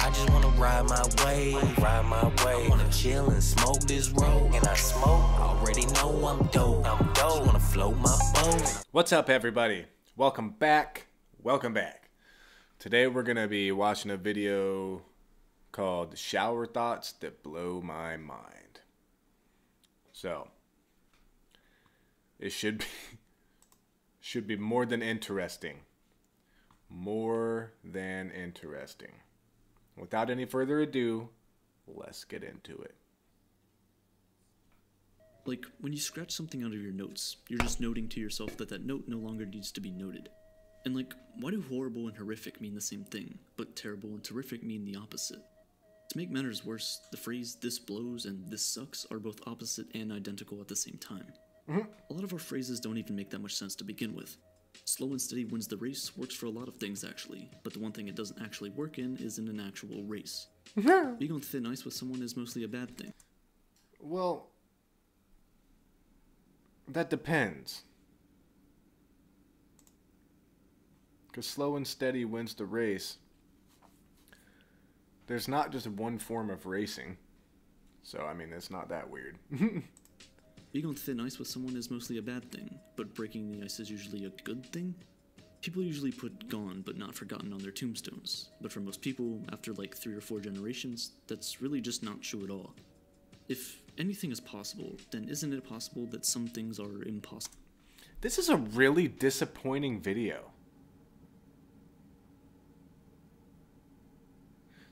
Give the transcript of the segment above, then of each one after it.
I just wanna ride my way, ride my way. I wanna chill and smoke this road, and I smoke. Already know I'm dope, I'm dope. Wanna float my boat. What's up, everybody? Welcome back. Welcome back. Today we're gonna be watching a video called "Shower Thoughts That Blow My Mind." So it should be should be more than interesting. More than interesting. Without any further ado, let's get into it. Like, when you scratch something out of your notes, you're just noting to yourself that that note no longer needs to be noted. And, like, why do horrible and horrific mean the same thing, but terrible and terrific mean the opposite? To make matters worse, the phrase this blows and this sucks are both opposite and identical at the same time. Mm-hmm. A lot of our phrases don't even make that much sense to begin with. Slow and steady wins the race works for a lot of things actually, but the one thing it doesn't actually work in is in an actual race. Being on thin ice with someone is mostly a bad thing. Well, that depends. Because slow and steady wins the race. There's not just one form of racing. So, I mean, it's not that weird. Being on thin ice with someone is mostly a bad thing, but breaking the ice is usually a good thing. People usually put gone but not forgotten on their tombstones, but for most people, after like three or four generations, that's really just not true at all. If anything is possible, then isn't it possible that some things are impossible? this is a really disappointing video.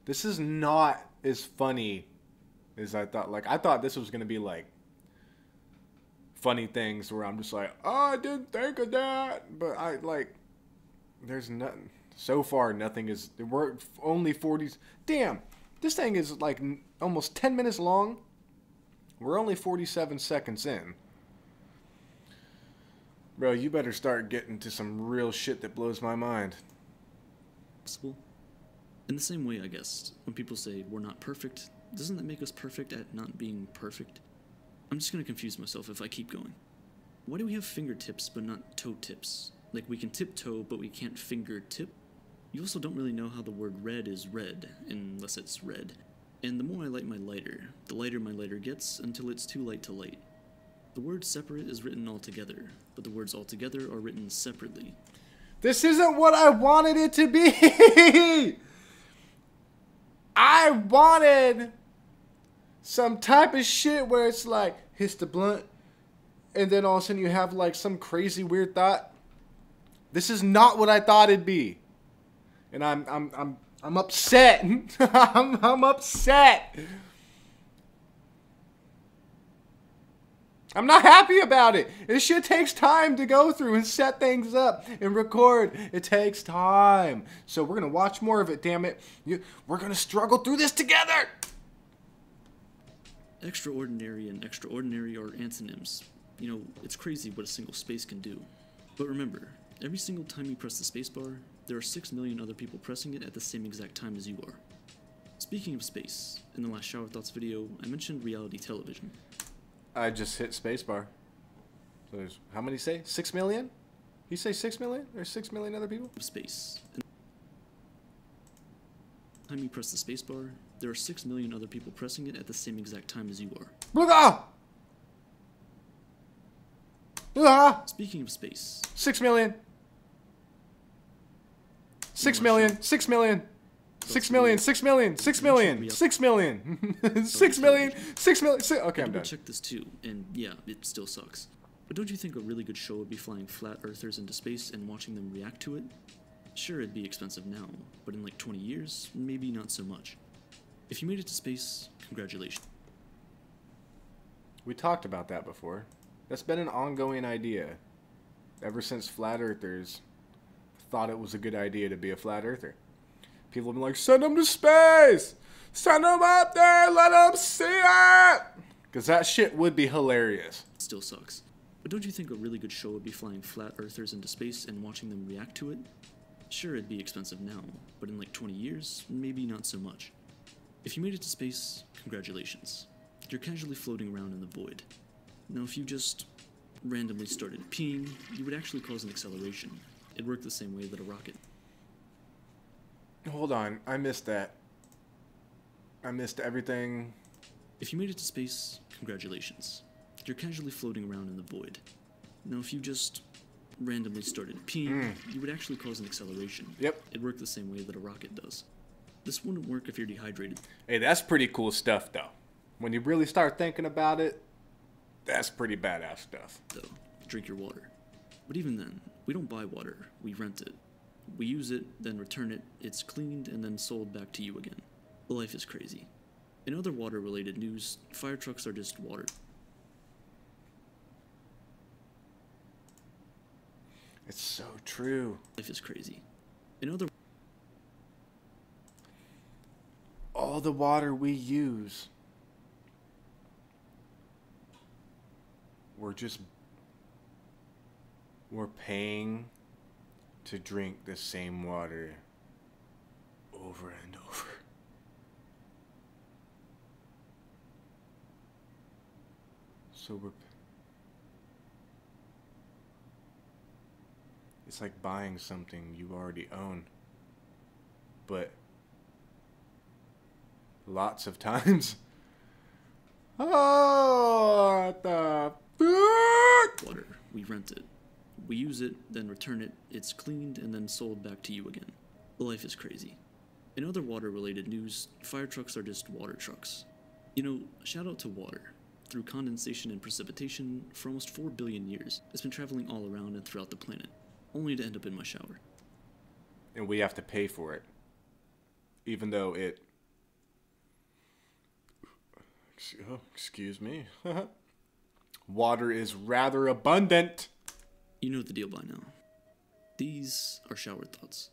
This is not as funny as I thought. Like, I thought this was going to be like funny things where I'm just like, oh, I didn't think of that. But I like, there's nothing. So far, nothing is. We're only 40s. Damn, this thing is like almost 10 minutes long. We're only 47 seconds in. Bro, you better start getting to some real shit that blows my mind. In the same way, I guess, when people say we're not perfect, doesn't that make us perfect at not being perfect? I'm just gonna confuse myself if I keep going. Why do we have fingertips but not toe tips? Like we can tiptoe but we can't finger tip? You also don't really know how the word red is red, unless it's red. And the more I light my lighter, the lighter my lighter gets until it's too light to light. The word separate is written all together, but the words all together are written separately. This isn't what I wanted it to be. I wanted some type of shit where it's like hits the blunt, and then all of a sudden you have like some crazy weird thought. This is not what I thought it'd be, and I'm I'm I'm I'm upset. I'm I'm upset. I'm not happy about it. This shit takes time to go through and set things up and record. It takes time. So we're gonna watch more of it. Damn it, we're gonna struggle through this together. Extraordinary and extraordinary are antonyms. You know, it's crazy what a single space can do. But remember, every single time you press the spacebar, there are 6 million other people pressing it at the same exact time as you are. Speaking of space, in the last Shower Thoughts video, I mentioned reality television. I just hit spacebar. So there's how many say six million? You say six million? There's six million other people. Space. And time you press the spacebar, there are 6 million other people pressing it at the same exact time as you are. Ah! Speaking of space, Six million. Six million. Six million. Six million. Six million. Six million. Six million. Six million. Six million. Six. Okay, I'm done. checked this too, and yeah, it still sucks. But don't you think a really good show would be flying flat earthers into space and watching them react to it? Sure, it'd be expensive now, but in like 20 years, maybe not so much. If you made it to space, congratulations. We talked about that before. That's been an ongoing idea ever since flat earthers thought it was a good idea to be a flat earther. People have been like, send them to space! Send them up there! Let them see it! Because that shit would be hilarious. Still sucks. But don't you think a really good show would be flying flat earthers into space and watching them react to it? Sure, it'd be expensive now, but in like 20 years, maybe not so much. If you made it to space, congratulations. You're casually floating around in the void. Now, if you just randomly started peeing, you would actually cause an acceleration. It'd work the same way that a rocket. Hold on, I missed that. I missed everything. If you made it to space, congratulations. You're casually floating around in the void. Now, if you just randomly started peeing, hmm. you would actually cause an acceleration. Yep. It worked the same way that a rocket does. This wouldn't work if you're dehydrated, Hey, that's pretty cool stuff, though. When you really start thinking about it, that's pretty badass stuff. though. Drink your water. But even then, we don't buy water, we rent it. We use it, then return it, it's cleaned, and then sold back to you again. Life is crazy. In other water related news, fire trucks are just water. It's so true. Life is crazy. In other All the water we use, we're just we're paying to drink the same water over and over. So we're It's like buying something you already own. But lots of times. Oh, what the fuck? water, we rent it. We use it, then return it, it's cleaned, and then sold back to you again. Life is crazy. In other water related news, fire trucks are just water trucks. You know, shout out to water. Through condensation and precipitation, for almost 4 billion years, it's been traveling all around and throughout the planet, only to end up in my shower. And we have to pay for it. Even though it. Ex- oh, Excuse me. Water is rather abundant. You know the deal by now. These are shower thoughts.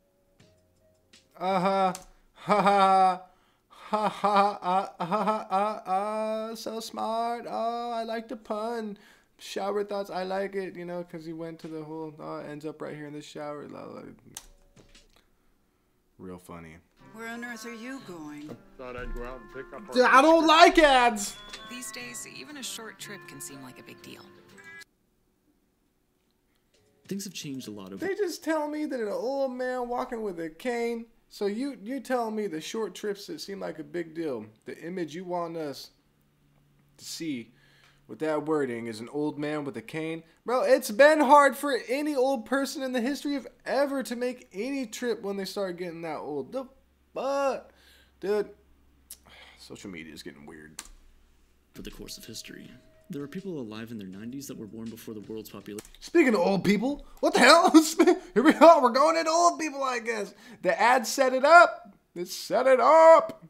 Uh huh. Ha ha. Ha ha. Uh, ha ha. Uh, uh, so smart. Oh, I like the pun. Shower thoughts. I like it, you know, because he went to the whole. Oh, ends up right here in the shower. Real funny. Where on earth are you going? Thought I'd go out and pick up our I don't like ads. These days, even a short trip can seem like a big deal. Things have changed a lot over They just tell me that an old man walking with a cane. So you you tell me the short trips that seem like a big deal. The image you want us to see with that wording is an old man with a cane. Bro, it's been hard for any old person in the history of ever to make any trip when they start getting that old. The but dude, social media is getting weird. for the course of history. There are people alive in their 90s that were born before the world's population Speaking of old people, what the hell? Here we are. We're going into old people, I guess. The ad set it up. It set it up.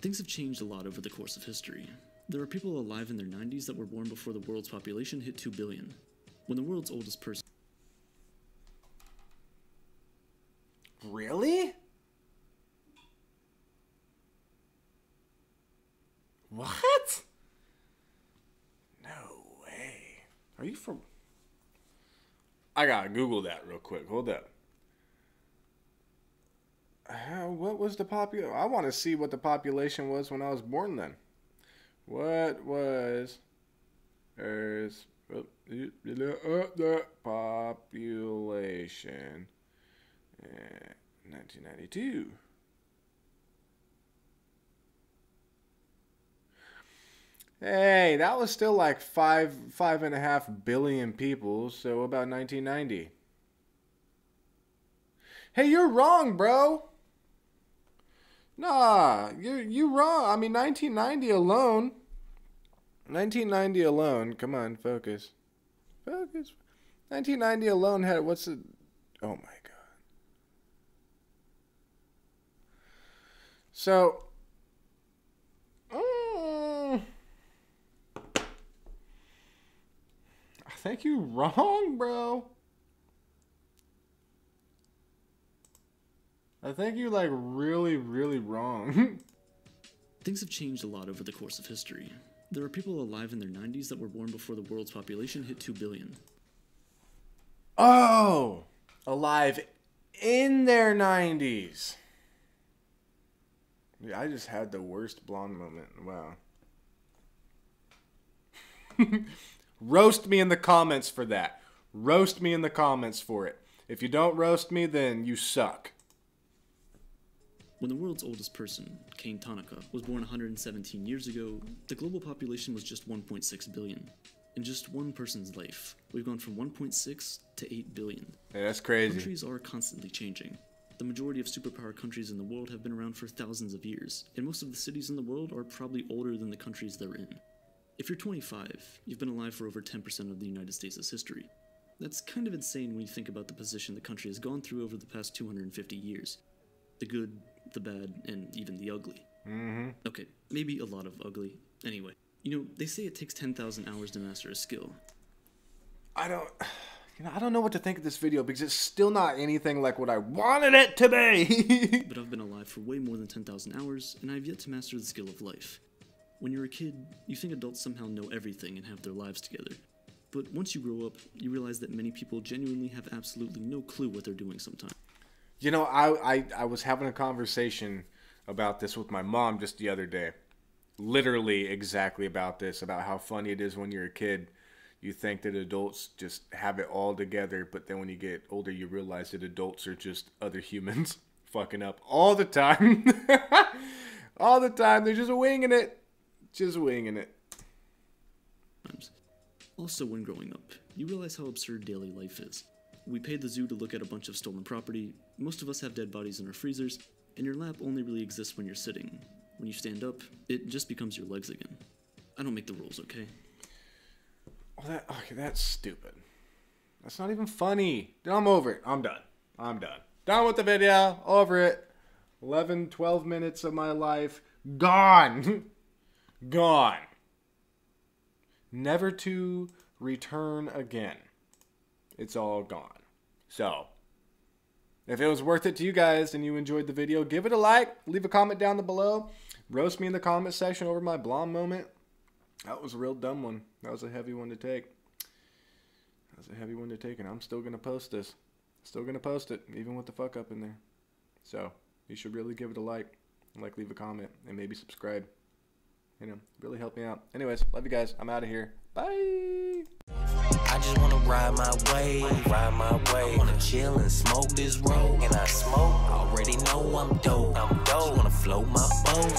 Things have changed a lot over the course of history. There are people alive in their 90s that were born before the world's population hit 2 billion. When the world's oldest person Really? What? No way. Are you from? I gotta Google that real quick. Hold up. What was the popul? I want to see what the population was when I was born. Then, what was Earth's uh, the population Uh, in 1992? Hey, that was still like five five and a half billion people. So about 1990. Hey, you're wrong, bro. Nah, you you wrong. I mean, 1990 alone. 1990 alone. Come on, focus, focus. 1990 alone had what's the? Oh my So. mm, I think you wrong, bro. I think you like really, really wrong. Things have changed a lot over the course of history. There are people alive in their 90s that were born before the world's population hit 2 billion. oh, alive in their 90s. Yeah, I just had the worst blonde moment. Wow. roast me in the comments for that. Roast me in the comments for it. If you don't roast me, then you suck. When the world's oldest person, Kane Tanaka, was born 117 years ago, the global population was just 1.6 billion. In just one person's life, we've gone from 1.6 to 8 billion. Yeah, that's crazy. Countries are constantly changing. The majority of superpower countries in the world have been around for thousands of years, and most of the cities in the world are probably older than the countries they're in. If you're 25, you've been alive for over 10% of the United States' history. That's kind of insane when you think about the position the country has gone through over the past 250 years the good, the bad, and even the ugly. Mm-hmm. Okay, maybe a lot of ugly. Anyway, you know, they say it takes 10,000 hours to master a skill. I don't, you know, I don't know what to think of this video because it's still not anything like what I wanted it to be. But I've been alive for way more than 10,000 hours, and I've yet to master the skill of life. When you're a kid, you think adults somehow know everything and have their lives together. But once you grow up, you realize that many people genuinely have absolutely no clue what they're doing sometimes. You know, I, I I was having a conversation about this with my mom just the other day. Literally exactly about this, about how funny it is when you're a kid. You think that adults just have it all together, but then when you get older, you realize that adults are just other humans fucking up all the time. all the time. They're just winging it. Just winging it. Also, when growing up, you realize how absurd daily life is. We paid the zoo to look at a bunch of stolen property, most of us have dead bodies in our freezers, and your lap only really exists when you're sitting. When you stand up, it just becomes your legs again. I don't make the rules, okay? Oh, that okay, that's stupid. That's not even funny. I'm over it. I'm done. I'm done. Done with the video. Over it. 11, 12 minutes of my life gone. gone. Never to return again. It's all gone. So, if it was worth it to you guys and you enjoyed the video, give it a like, leave a comment down below, roast me in the comment section over my blonde moment. That was a real dumb one. That was a heavy one to take. That was a heavy one to take, and I'm still gonna post this. Still gonna post it, even with the fuck up in there. So you should really give it a like, like, leave a comment, and maybe subscribe. You know, really help me out. Anyways, love you guys. I'm out of here. Bye. I just wanna ride my way, ride my way. I wanna chill and smoke this road, and I smoke. Already know I'm dope, I'm dope. Wanna float my boat.